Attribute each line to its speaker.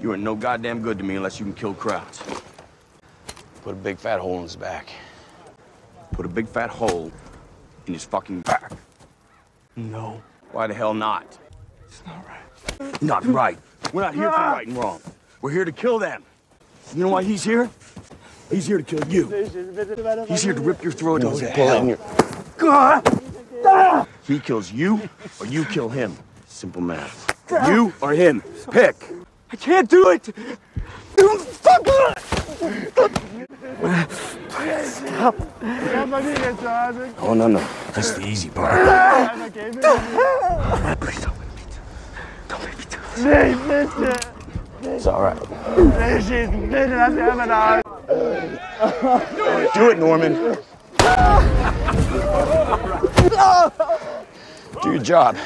Speaker 1: You ain't no goddamn good to me unless you can kill Krauts.
Speaker 2: Put a big fat hole in his back.
Speaker 1: Put a big fat hole in his fucking back.
Speaker 3: No.
Speaker 1: Why the hell not?
Speaker 3: It's not right.
Speaker 1: Not right. We're not here for ah! right and wrong. We're here to kill them. You know why he's here? He's here to kill you. He's here to rip your throat out and pull it in your. Ah! He kills you, or you kill him. Simple math. You or him. Pick.
Speaker 3: I can't do it. Stop.
Speaker 1: Oh, no, no. That's the easy part.
Speaker 3: Please don't make me do Don't make me do this.
Speaker 1: It's all right. Do it, Norman.
Speaker 2: Do your job.